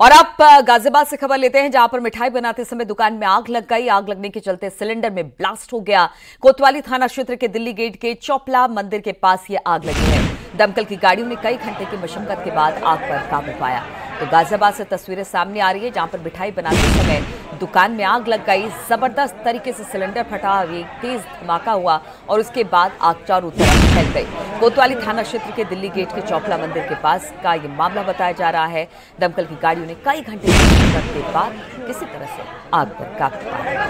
और अब गाजियाबाद से खबर लेते हैं, जहाँ पर मिठाई बनाते समय दुकान में आग लग गई। आग लगने के चलते सिलेंडर में ब्लास्ट हो गया। कोतवाली थाना क्षेत्र के दिल्ली गेट के चौपला मंदिर के पास ये आग लगी है। दमकल की गाड़ियों ने कई घंटे की मशक्कत के बाद आग पर काबू पाया। तो गाजियाबाद से तस्वीरें सामने आ रही है, जहाँ पर मिठाई बनाते समय दुकान में आग लग गई। ज़बरदस्त तरीके से सिलेंडर फटा तेज धमाका हुआ और उसके बाद आग चारों तरफ़ फैल गई। कोतवाली थाना क्षेत्र के दिल्ली गेट के चौपला मंदिर के पास का ये मामला बताया जा रहा है। दमकल की गाड़ियों ने कई घंटे के बाद किसी तरह से आग पर काबू पाया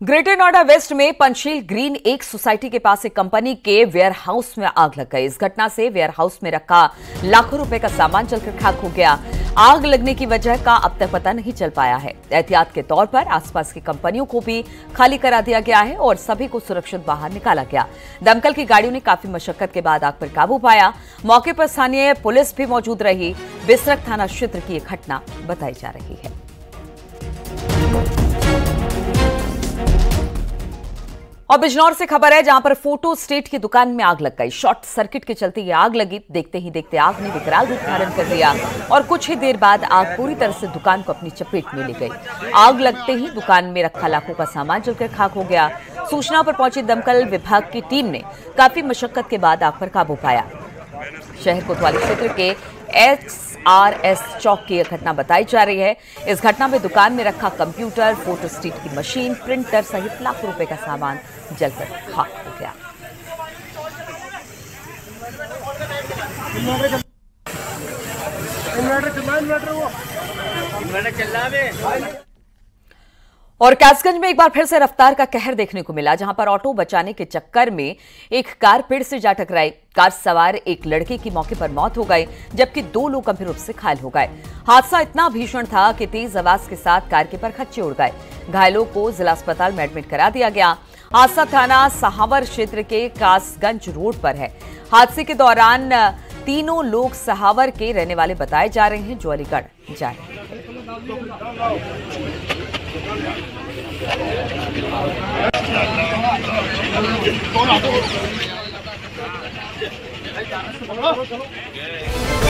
ग्रेटर नोएडा वेस्ट में पंचशील ग्रीन एक सोसाइटी के पास एक कंपनी के वेयर हाउस में आग लग गई। इस घटना से वेयर हाउस में रखा लाखों रुपए का सामान जलकर खाक हो गया। आग लगने की वजह का अब तक पता नहीं चल पाया है। एहतियात के तौर पर आसपास की कंपनियों को भी खाली करा दिया गया है और सभी को सुरक्षित बाहर निकाला गया। दमकल की गाड़ियों ने काफ़ी मशक्कत के बाद आग पर काबू पाया। मौके पर स्थानीय पुलिस भी मौजूद रही। बिसरक थाना क्षेत्र की यह घटना बताई जा रही है। और बिजनौर से खबर है, जहाँ पर फ़ोटो स्टेट की दुकान में आग लग गई। शॉर्ट सर्किट के चलते ये आग लगी। देखते ही देखते आग ने विकराल रूप धारण कर लिया और कुछ ही देर बाद आग पूरी तरह से दुकान को अपनी चपेट में ले गई। आग लगते ही दुकान में रखा लाखों का सामान जलकर खाक हो गया। सूचना पर पहुँची दमकल विभाग की टीम ने काफ़ी मशक्कत के बाद आग पर काबू पाया। शहर कोतवाली क्षेत्र के एस आर एस चौक की यह घटना बताई जा रही है। इस घटना में दुकान में रखा कंप्यूटर फ़ोटो स्टेट की मशीन प्रिंटर सहित लाखों रुपए का सामान जलकर खाक हो गया। और कैसगंज में एक बार फिर से रफ्तार का कहर देखने को मिला, जहाँ पर ऑटो बचाने के चक्कर में एक कार पेड़ से जा टकराई। कार सवार एक लड़के की मौके पर मौत हो गई, जबकि दो लोग गंभीर रूप से घायल हो गए। हादसा इतना भीषण था कि तेज आवाज़ के साथ कार के पर खच्चे उड़ गए। घायलों को जिला अस्पताल में एडमिट करा दिया गया। हादसा थाना सहावर क्षेत्र के कासगंज रोड पर है। हादसे के दौरान तीनों लोग सहावर के रहने वाले बताए जा रहे हैं। जो अलीगढ़ जा रहे हैं। Nói.